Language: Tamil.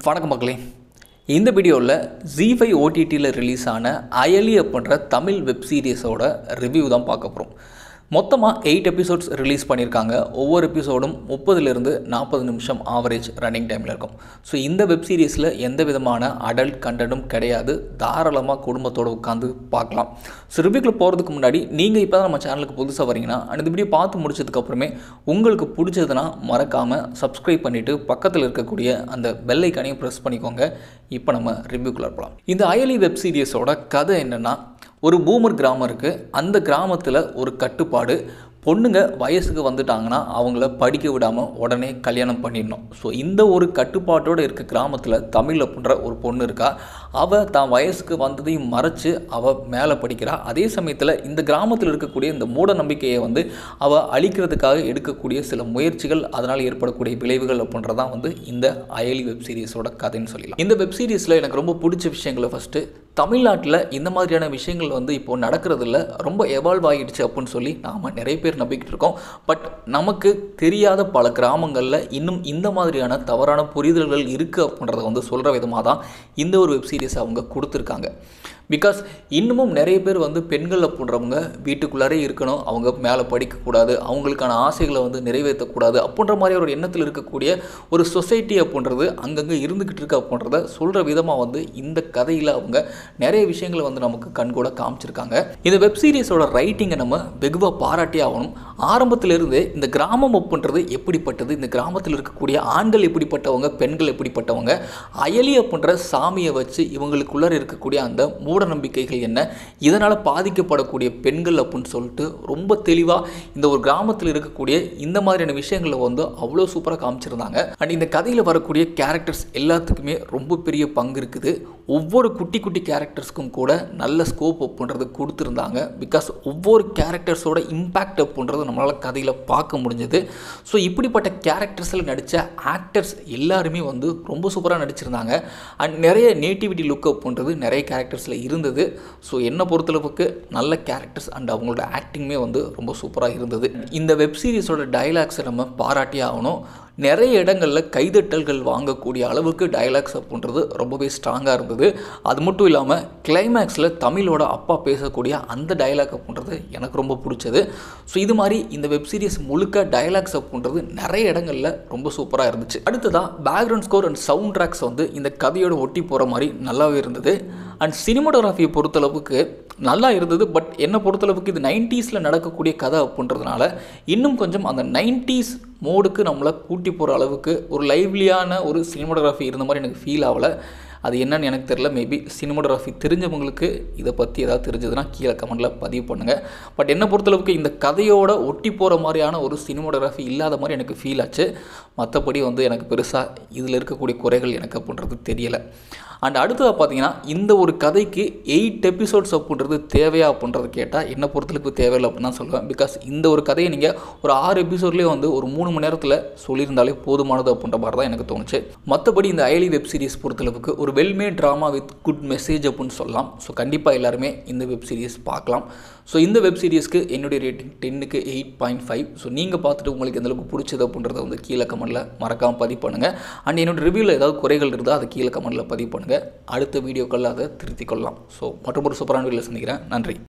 வணக்கம் மக்களே. இந்த வீடியோவில் ஜி ஃபைவ் ஓடிடியில் ரிலீஸ் ஆன அயலி அப்படின்ற தமிழ் வெப் சீரிஸோட ரிவ்யூ தான் பார்க்க போகிறோம் மொத்தமாக எயிட் எபிசோட்ஸ் ரிலீஸ் பண்ணியிருக்காங்க. ஒவ்வொரு எபிசோடும் முப்பதுலேருந்து நாற்பது நிமிஷம் ஆவரேஜ் ரன்னிங் டைமில் இருக்கும். ஸோ இந்த வெப் சீரிஸில் எந்த விதமான அடல்ட் கண்டனும் கிடையாது. தாராளமாக குடும்பத்தோடு உட்காந்து பார்க்கலாம். ஸோ ரிவ்யூக்கில் போகிறதுக்கு முன்னாடி நீங்கள் இப்போ தான் நம்ம சேனலுக்கு புதுசாக வரீங்கன்னா அந்த வீடியோ பார்த்து முடிச்சதுக்கப்புறமே உங்களுக்கு பிடிச்சதுன்னா மறக்காமல் சப்ஸ்கிரைப் பண்ணிவிட்டு பக்கத்தில் இருக்கக்கூடிய அந்த பெல்லைக்கானையும் ப்ரெஸ் பண்ணிக்கோங்க. இப்போ நம்ம ரிவ்யூக்குள்ளே போகலாம் இந்த அயலி வெப் சீரிஸோட கதை என்னென்னா ஒரு பூமர் கிராமம் இருக்குது அந்த கிராமத்தில் ஒரு கட்டுப்பாடு. பொண்ணுங்க வயசுக்கு வந்துட்டாங்கன்னா அவங்கள படிக்க விடாமல் உடனே கல்யாணம் பண்ணிடணும். ஸோ இந்த ஒரு கட்டுப்பாட்டோடு இருக்க கிராமத்தில் தமிழ் அப்படின்ற ஒரு பொண்ணு இருக்கா. அவள் தான் வயசுக்கு வந்ததையும் மறைச்சு அவள் மேலே படிக்கிறா. அதே சமயத்தில் இந்த கிராமத்தில் இருக்கக்கூடிய இந்த மூட நம்பிக்கையை வந்து அவள் அழிக்கிறதுக்காக எடுக்கக்கூடிய சில முயற்சிகள் அதனால் ஏற்படக்கூடிய விளைவுகள் அப்படின்றதான் வந்து இந்த அயலி வெப் சீரிஸோட கதைன்னு சொல்லலாம் இந்த வெப் சீரிஸில் எனக்கு ரொம்ப பிடிச்ச விஷயங்களை ஃபஸ்ட்டு தமிழ்நாட்டில் இந்த மாதிரியான விஷயங்கள் வந்து இப்போது நடக்கிறதில்ல. ரொம்ப எவால்வ் ஆகிடுச்சு அப்படின்னு சொல்லி நாம் நிறைய பேர் நம்பிக்கிட்டு இருக்கோம். பட் நமக்கு தெரியாத பல கிராமங்களில் இன்னும் இந்த மாதிரியான தவறான புரிதல்கள் இருக்குது அப்படின்றத வந்து சொல்கிற விதமாக தான் இந்த ஒரு வெப் சீரிஸ் அவங்க கொடுத்துருக்காங்க. பிகாஸ் இன்னமும் நிறைய பேர் வந்து பெண்கள் அப்படின்றவங்க வீட்டுக்குள்ளாரே இருக்கணும் அவங்க மேலே படிக்கக்கூடாது அவங்களுக்கான ஆசைகளை வந்து நிறைவேற்றக்கூடாது அப்படின்ற மாதிரி ஒரு எண்ணத்தில் இருக்கக்கூடிய ஒரு சொசைட்டி அப்படின்றது அங்கங்கே இருந்துக்கிட்டு இருக்கு அப்படின்றத சொல்கிற விதமாக வந்து இந்த கதையில் அவங்க நிறைய விஷயங்களை வந்து நமக்கு கண்கூட காமிச்சிருக்காங்க. இந்த வெப் சீரிஸோட ரைட்டிங்கை நம்ம வெகுவாக பாராட்டி ஆகணும். ஆரம்பத்திலிருந்து இந்த கிராமம் அப்படின்றது எப்படிப்பட்டது? இந்த கிராமத்தில் இருக்கக்கூடிய ஆண்கள் எப்படிப்பட்டவங்க பெண்கள் எப்படிப்பட்டவங்க? அயலி அப்படின்ற சாமியை வச்சு இவங்களுக்குள்ளார இருக்கக்கூடிய அந்த மூட நம்பிக்கைகள் என்ன? இதனால் பாதிக்கப்படக்கூடிய பெண்கள் அப்படின்னு சொல்லிட்டு ரொம்ப தெளிவாக இந்த ஒரு கிராமத்தில் இருக்கக்கூடிய இந்த மாதிரியான விஷயங்களை வந்து அவ்வளோ சூப்பராக காமிச்சிருந்தாங்க. அண்ட் இந்த கதையில் வரக்கூடிய கேரக்டர்ஸ் எல்லாத்துக்குமே ரொம்ப பெரிய பங்கு இருக்குது. ஒவ்வொரு குட்டி குட்டி கேரக்டர்ஸ்க்கும் கூட நல்ல ஸ்கோப் அப்படின்றது கொடுத்துருந்தாங்க. பிகாஸ் ஒவ்வொரு கேரக்டர்ஸோட இம்பேக்ட் அப்படின்றது நம்மளால் கதையில் பார்க்க முடிஞ்சது. ஸோ இப்படிப்பட்ட கேரக்டர்ஸில் நடித்த ஆக்டர்ஸ் எல்லாருமே வந்து ரொம்ப சூப்பராக நடிச்சிருந்தாங்க. அண்ட் நிறைய நேட்டிவிட்டி லுக் அப்படின்றது நிறைய கேரக்டர்ஸில் இருந்தது. ஸோ என்னை பொறுத்தளவுக்கு நல்ல கேரக்டர்ஸ் அண்ட் அவங்களோட ஆக்டிங்குமே வந்து ரொம்ப சூப்பராக இருந்தது. இந்த வெப் சீரிஸோட டைலாக்ஸை நம்ம பாராட்டியே ஆகணும். நிறைய இடங்களில் கைதட்டல்கள் வாங்கக்கூடிய அளவுக்கு டயலாக்ஸ் அப்படின்றது ரொம்பவே ஸ்ட்ராங்காக இருந்தது. அது மட்டும் இல்லாமல் கிளைமேக்ஸில் தமிழோட அப்பா பேசக்கூடிய அந்த டைலாக் அப்படின்றது எனக்கு ரொம்ப பிடிச்சது. ஸோ இது மாதிரி இந்த வெப் சீரிஸ் முழுக்க டயலாக்ஸ் அப்படின்றது நிறைய இடங்களில் ரொம்ப சூப்பராக இருந்துச்சு. அடுத்ததாக background score and sound tracks வந்து இந்த கதையோட ஒட்டி போகிற மாதிரி நல்லாவே இருந்தது. அண்ட் சினிமாட்டோகிராஃபியை பொறுத்தளவுக்கு நல்லா இருந்தது பட் என்னை பொறுத்தளவுக்கு இது நைன்ட்டீஸில் நடக்கக்கூடிய கதை அப்படின்றதுனால இன்னும் கொஞ்சம் அந்த நைன்ட்டீஸ் மோடுக்கு நம்மளை கூட்டி போகிற அளவுக்கு ஒரு லைவ்லியான ஒரு சினிமாட்டோகிராஃபி இருந்த மாதிரி எனக்கு ஃபீல் ஆகலை. அது என்னன்னு எனக்கு தெரில மேபி சினிமாட்டோகிராஃபி தெரிஞ்சவங்களுக்கு இதை பற்றி ஏதாவது தெரிஞ்சதுன்னா கீழே கமெண்ட்டில் பதிவு பண்ணுங்கள் பட் என்னை பொறுத்தளவுக்கு இந்த கதையோட ஒட்டி போகிற மாதிரியான ஒரு சினிமாட்டோகிராஃபி இல்லாத மாதிரி எனக்கு ஃபீல் ஆச்சு. மற்றபடி வந்து எனக்கு பெருசாக இதில் இருக்கக்கூடிய குறைகள் எனக்கு அப்படின்றது தெரியலை. அண்ட் அடுத்ததாக பார்த்தீங்கன்னா இந்த ஒரு கதைக்கு எயிட் எபிசோட்ஸ் அப்படின்றது தேவையா அப்படின்றது கேட்டால் என்ன பொறுத்தளவுக்கு தேவையில்லை அப்படின்னு தான் சொல்லுவேன். பிகாஸ் இந்த ஒரு கதையை நீங்கள் ஒரு ஆறு எபிசோட்லேயே வந்து ஒரு மூணு மணி நேரத்தில் சொல்லியிருந்தாலே போதுமானது அப்படின்ற மாதிரி தான் எனக்கு தோணுச்சு. மற்றபடி இந்த அயலி வெப் சீரிஸ் பொறுத்தளவுக்கு ஒரு well made drama with good message அப்படின்னு சொல்லலாம். ஸோ கண்டிப்பாக எல்லாருமே இந்த வெப் சீரிஸ் பார்க்கலாம் ஸோ இந்த வெப் சீரிஸ்க்கு என்னுடைய ரேட்டிங் டென்னுக்கு எயிட் பாயிண்ட் ஃபைவ் ஸோ நீங்கள் பார்த்துட்டு உங்களுக்கு எந்தளவுக்கு பிடிச்சது அப்படின்றத வந்து கீழே கமெண்ட்டில் மறக்காமல் பதிவு பண்ணுங்கள் அண்ட் என்னோடய ரிவ்யூவில் ஏதாவது குறைகள் இருந்தால் அதை கீழே கமெண்ட்டில் பதிவு பண்ணுங்கள் அடுத்த வீடியோக்களில் அதை திருத்திக் கொள்ளலாம். ஸோ மற்றொரு சூப்பரான வீடியோவில் சந்திக்கிறேன். நன்றி.